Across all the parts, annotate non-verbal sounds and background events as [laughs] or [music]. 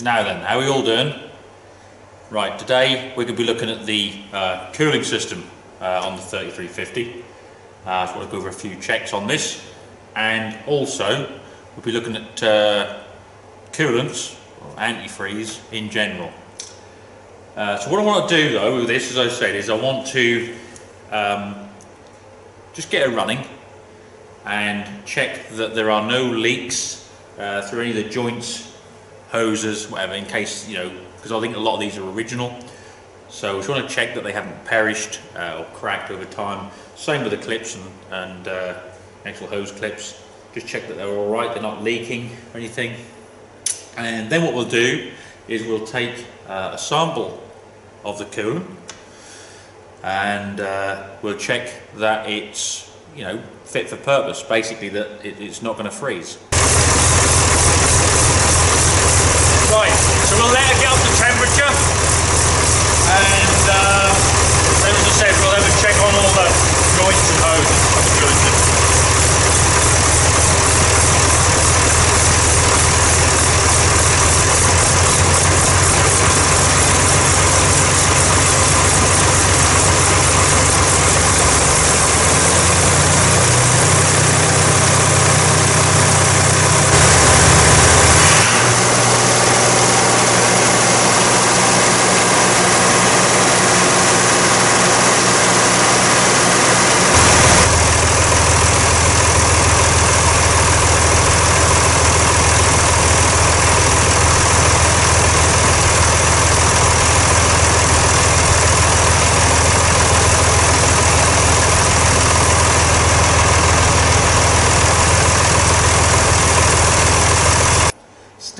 Now then, how are we all doing? Right, today we're going to be looking at the uh, cooling system uh, on the 3350. Uh, so we'll go over a few checks on this and also we'll be looking at uh, coolants or antifreeze in general. Uh, so what I want to do though with this, as I said, is I want to um, just get it running and check that there are no leaks uh, through any of the joints, hoses, whatever, in case, you know, because I think a lot of these are original. So we just want to check that they haven't perished uh, or cracked over time. Same with the clips and, and uh, actual hose clips. Just check that they're all right, they're not leaking or anything. And then what we'll do is we'll take uh, a sample of the coolant and uh, we'll check that it's you know fit for purpose basically that it, it's not going to freeze right so we'll let it get up to temperature and uh, then as I said we'll have a check on all the joints and hoses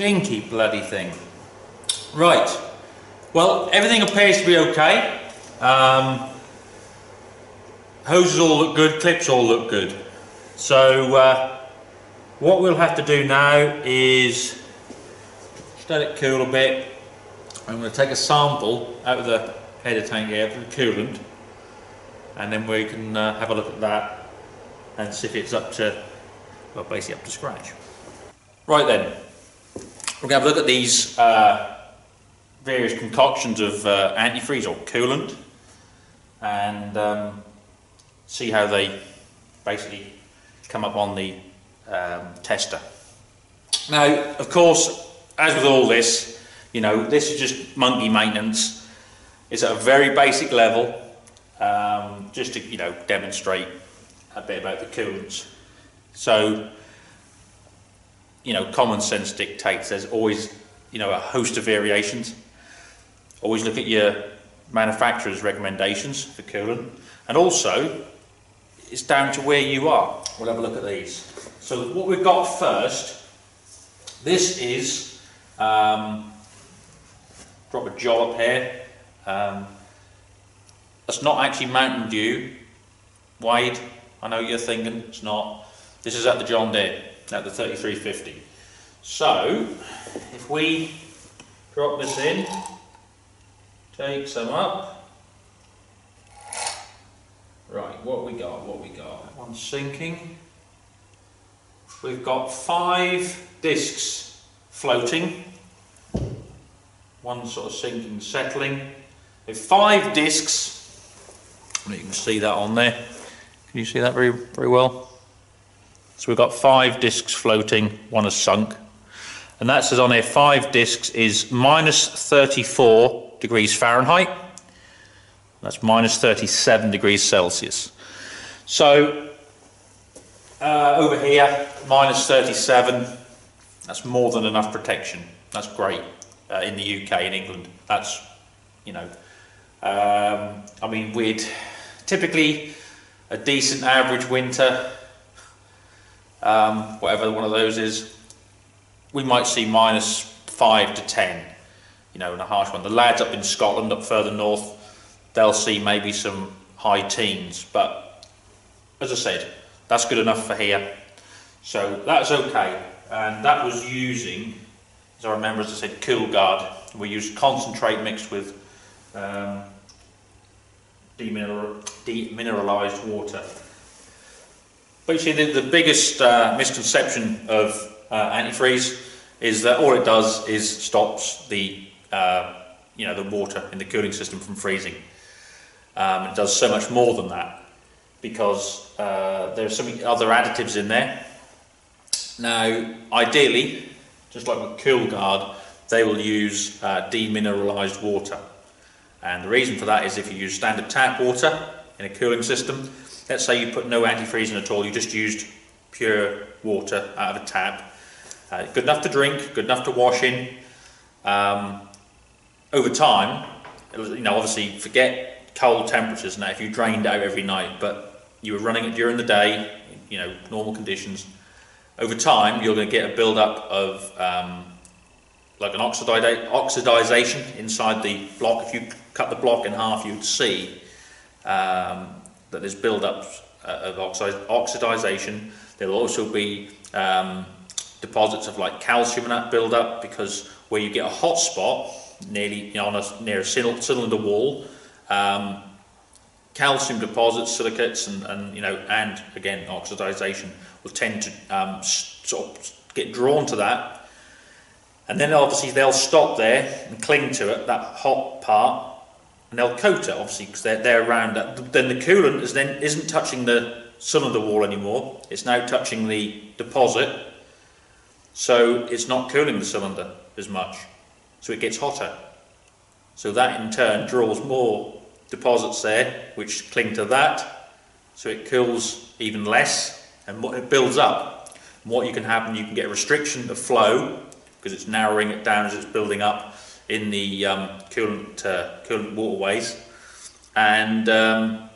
Stinky bloody thing. Right. Well, everything appears to be okay. Um, hoses all look good, clips all look good. So uh, what we'll have to do now is just let it cool a bit. I'm going to take a sample out of the header tank here for the coolant and then we can uh, have a look at that and see if it's up to, well basically up to scratch. Right then, we're going to have a look at these uh, various concoctions of uh, antifreeze or coolant and um, see how they basically come up on the um, tester. Now, of course, as with all this, you know, this is just monkey maintenance. It's at a very basic level, um, just to, you know, demonstrate a bit about the coolants. So, you know, common sense dictates there's always, you know, a host of variations. Always look at your manufacturer's recommendations for coolant. And also, it's down to where you are. We'll have a look at these. So what we've got first, this is, um, drop a jollop here. Um, that's not actually Mountain Dew. Wade, I know you're thinking, it's not. This is at the John Deere at the 3350. So, if we drop this in, take some up. Right, what we got, what we got? One sinking. We've got five discs floating. One sort of sinking, settling. With five discs, you can see that on there. Can you see that very, very well? So we've got five discs floating, one has sunk. And that says on here five discs is minus 34 degrees Fahrenheit. That's minus 37 degrees Celsius. So uh, over here, minus 37, that's more than enough protection. That's great uh, in the UK, in England. That's, you know, um, I mean, we'd typically a decent average winter um, whatever one of those is, we might see minus 5 to 10, you know, in a harsh one. The lads up in Scotland, up further north, they'll see maybe some high teens, but as I said, that's good enough for here. So that's okay, and that was using, as I remember, as I said, Cool-Gard. We used concentrate mixed with um, demineralized water. But you see, the, the biggest uh, misconception of uh, antifreeze is that all it does is stops the uh, you know the water in the cooling system from freezing. Um, it does so much more than that because uh, there are some other additives in there. Now, ideally, just like with Cool-Gard, they will use uh, demineralized water. And the reason for that is if you use standard tap water in a cooling system, let's say you put no antifreeze in at all, you just used pure water out of a tap, uh, good enough to drink, good enough to wash in. Um, over time, you know, obviously forget cold temperatures now if you drained out every night, but you were running it during the day, you know, normal conditions. Over time, you're going to get a build-up of um, like an oxidization inside the block. If you cut the block in half, you'd see um, that there's build-up uh, of oxidization. There'll also be um, deposits of like calcium in that build-up because where you get a hot spot, nearly you know, on a, near a cylinder wall, um, calcium deposits, silicates, and, and you know, and again oxidization will tend to um, sort of get drawn to that, and then obviously they'll stop there and cling to it, that hot part, it obviously because they're, they're around that. Then the coolant is then isn't touching the cylinder wall anymore; it's now touching the deposit, so it's not cooling the cylinder as much, so it gets hotter. So that in turn draws more deposits there, which cling to that, so it cools even less, and it builds up. And what you can happen, you can get a restriction of flow because it's narrowing it down as it's building up in the um, coolant, uh, coolant waterways, and um,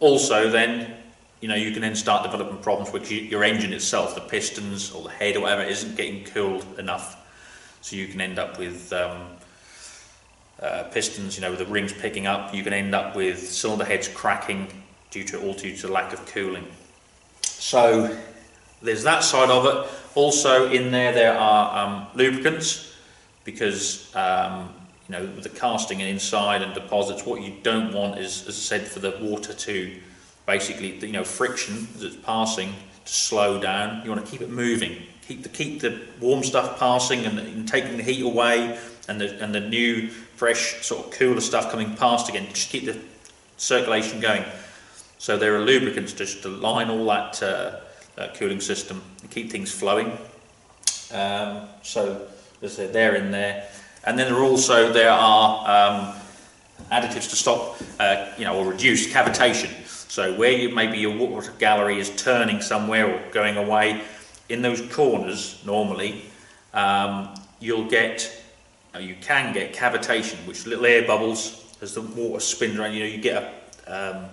also then you know you can then start developing problems with your engine itself, the pistons or the head or whatever isn't getting cooled enough, so you can end up with um, uh, pistons, you know, with the rings picking up, you can end up with cylinder heads cracking due to all due to lack of cooling. So there's that side of it. Also in there, there are um, lubricants because um, you know the casting and inside and deposits, what you don't want is, as I said, for the water to basically you know friction as it's passing to slow down. You want to keep it moving, keep the keep the warm stuff passing and, and taking the heat away, and the and the new fresh sort of cooler stuff coming past again. Just keep the circulation going. So there are lubricants just to line all that, uh, that cooling system and keep things flowing. Um, so as they're in there. And then there are also there are um, additives to stop, uh, you know, or reduce cavitation. So where you maybe your water gallery is turning somewhere or going away, in those corners normally, um, you'll get you can get cavitation, which little air bubbles as the water spins around. You know, you get a, um,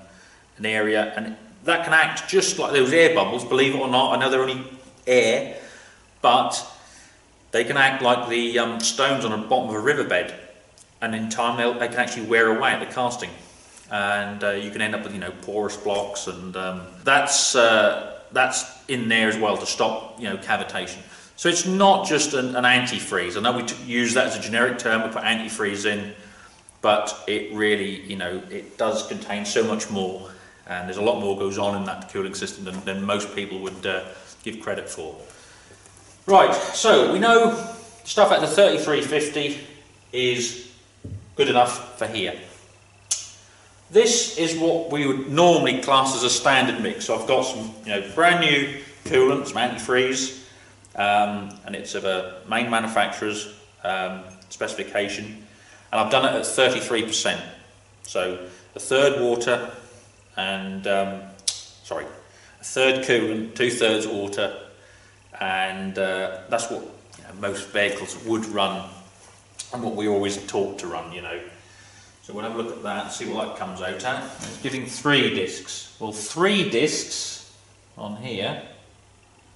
an area, and that can act just like those air bubbles. Believe it or not, I know they're only air, but they can act like the um, stones on the bottom of a riverbed, and in time they can actually wear away at the casting, and uh, you can end up with you know porous blocks, and um, that's uh, that's in there as well to stop you know cavitation. So it's not just an, an antifreeze. I know we use that as a generic term, we put antifreeze in, but it really, you know, it does contain so much more, and there's a lot more goes on in that cooling system than, than most people would uh, give credit for. Right, so we know stuff at the 3350 is good enough for here. This is what we would normally class as a standard mix. So I've got some, you know, brand new coolant, some antifreeze, um, and it's of a main manufacturer's um, specification and I've done it at 33% so a third water and um, sorry a third coolant two thirds water and uh, that's what you know, most vehicles would run and what we always taught to run you know so we'll have a look at that see what that comes out at it's giving three discs well three discs on here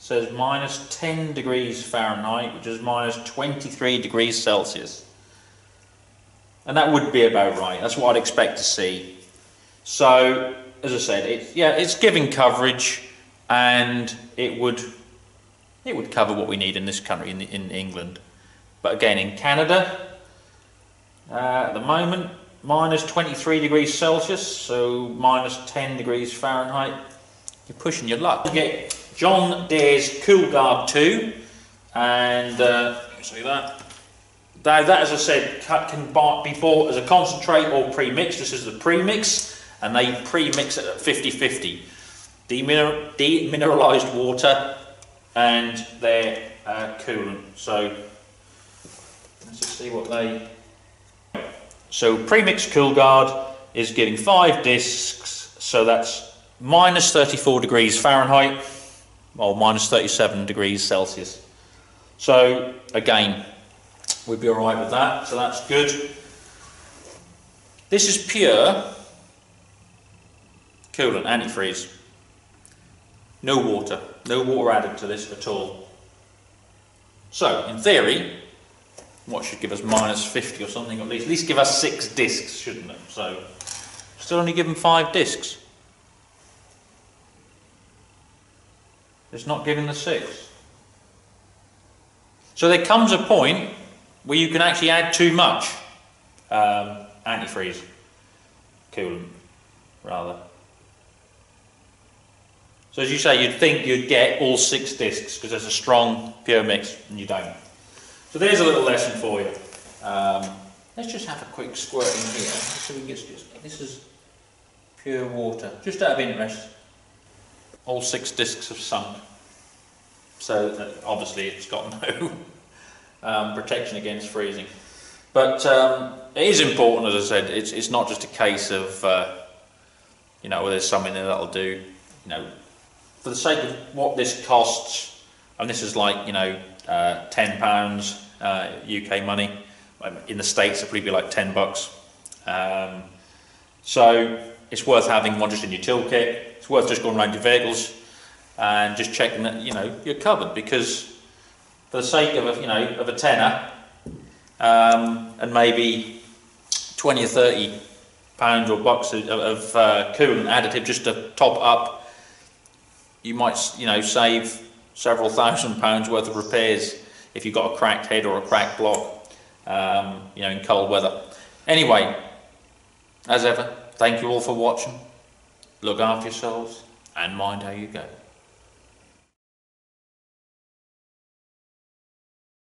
says minus 10 degrees Fahrenheit, which is minus 23 degrees Celsius. And that would be about right. That's what I'd expect to see. So, as I said, it, yeah, it's giving coverage, and it would it would cover what we need in this country, in, in England. But again, in Canada, uh, at the moment, minus 23 degrees Celsius, so minus 10 degrees Fahrenheit. You're pushing your luck. You get John Deere's Cool-Gard 2. and uh, see that. Now that, as I said, ca- can be bought as a concentrate or pre-mix. This is the pre-mix, and they pre-mix it at 50-50. Deminer- demineralized water and their uh, coolant. So let's just see what they. So pre-mixed Cool-Gard is giving five discs, so that's minus 34 degrees Fahrenheit, or minus 37 degrees Celsius. So again, we'd be all right with that. So that's good. This is pure coolant, antifreeze. No water, no water added to this at all. So, in theory, what should give us minus 50 or something at least? At least give us six discs, shouldn't it? So, still only give them five discs. It's not giving the six. So there comes a point where you can actually add too much um, antifreeze coolant, rather. So as you say, you'd think you'd get all six discs because there's a strong pure mix, and you don't. So there's a little lesson for you. Um, let's just have a quick squirt in here, so we can this is pure water, just out of interest. All six discs have sunk, so that obviously it's got no [laughs] um, protection against freezing. But um, it is important, as I said, it's, it's not just a case of, uh, you know, well, there's something there that'll do, you know, for the sake of what this costs, and this is like, you know, uh, £10 uh, UK money, um, in the States it'll probably be like 10 bucks. Um, so it's worth having one just in your toolkit, it's worth just going around your vehicles and just checking that, you know, you're covered because for the sake of a, you know, of a tenner, um, and maybe 20 or 30 pounds or bucks of, of uh, coolant additive just to top up you might, you know, save several thousand pounds worth of repairs if you've got a cracked head or a cracked block, um, you know, in cold weather. Anyway, as ever, thank you all for watching. Look after yourselves and mind how you go.